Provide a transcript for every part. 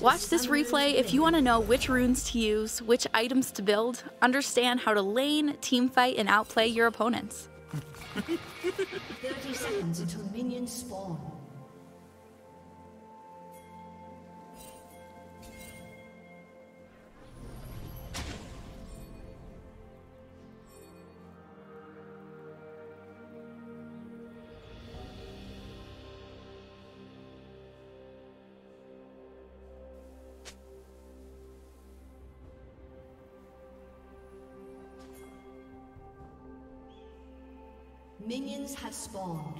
Watch this replay if you want to know which runes to use, which items to build, understand how to lane, teamfight, and outplay your opponents. 30 seconds until minions spawn. Spawned.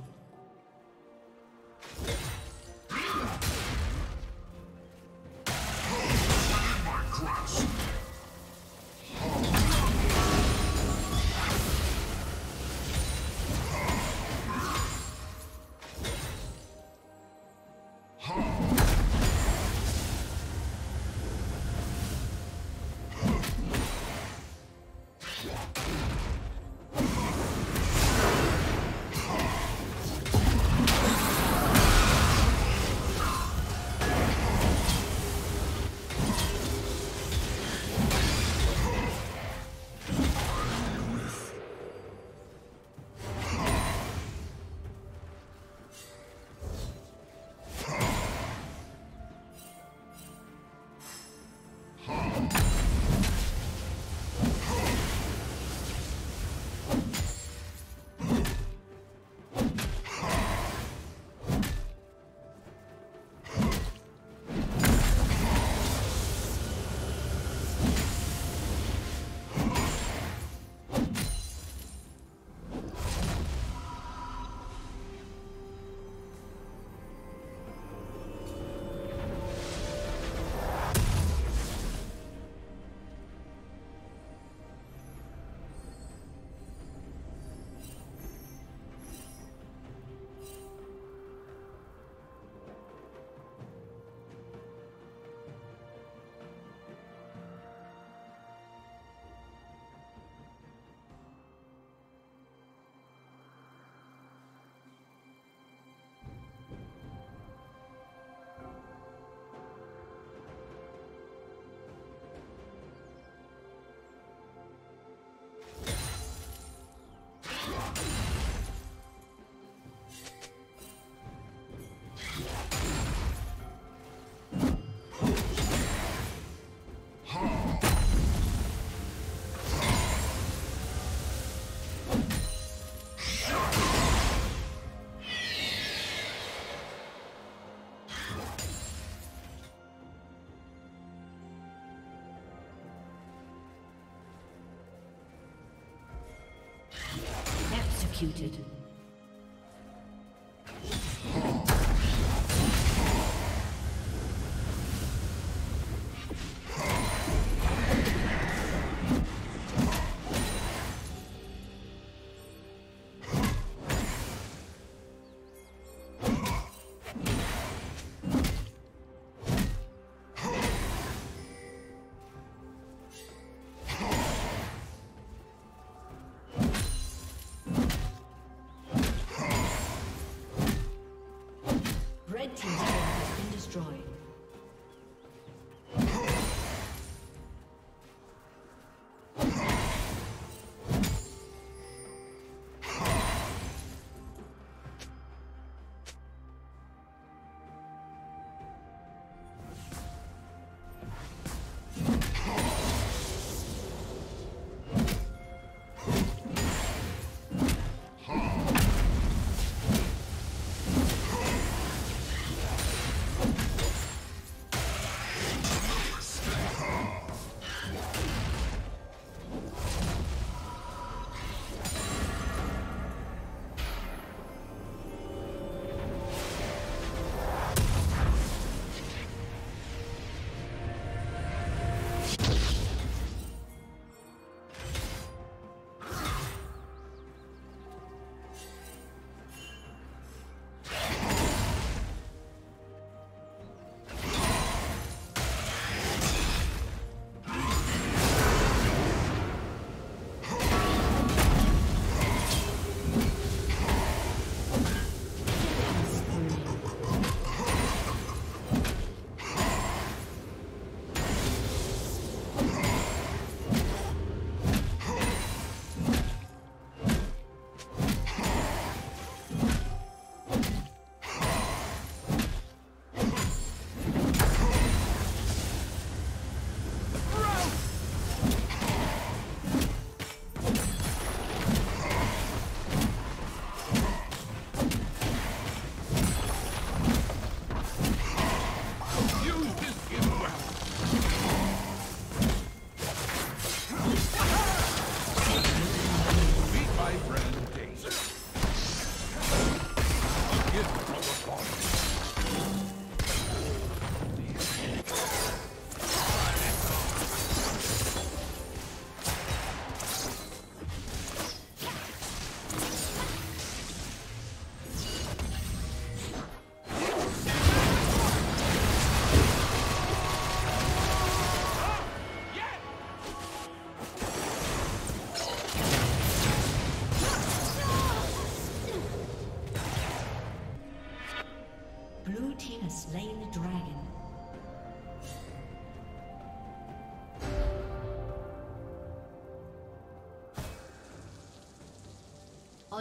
Executed.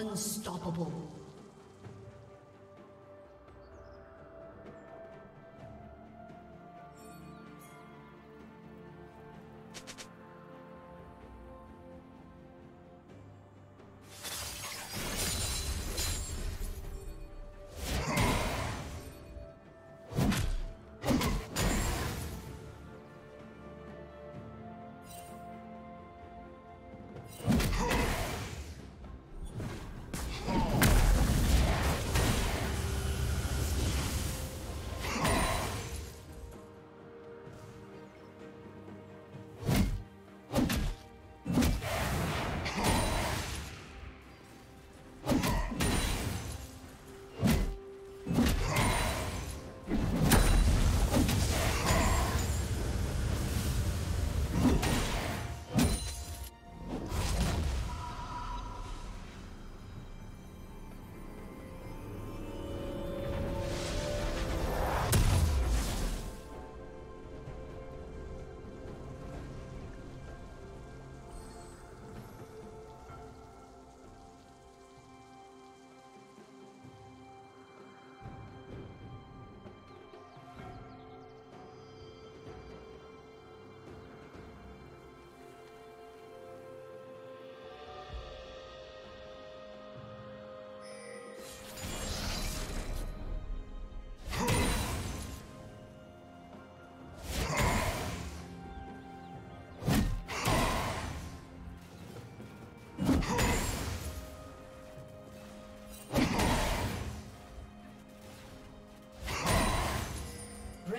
Unstoppable.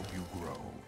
Help you grow.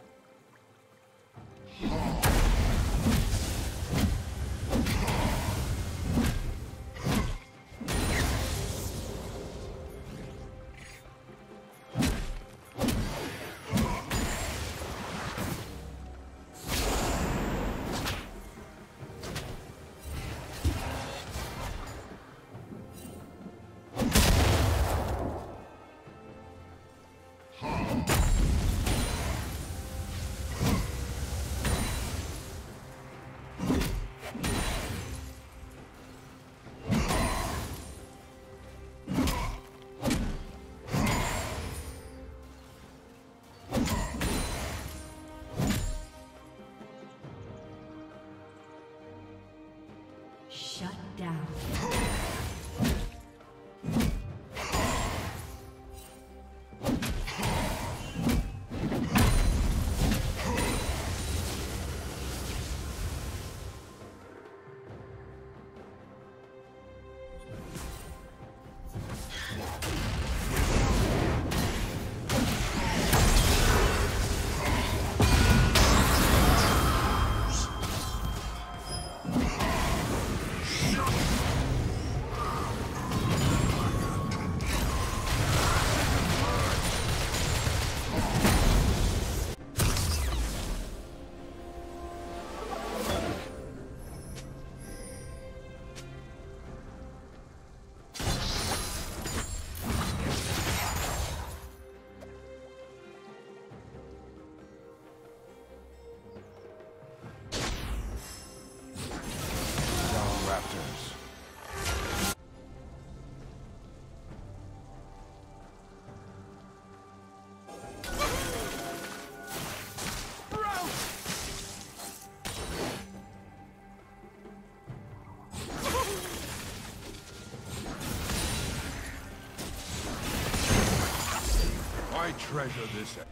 Treasure this.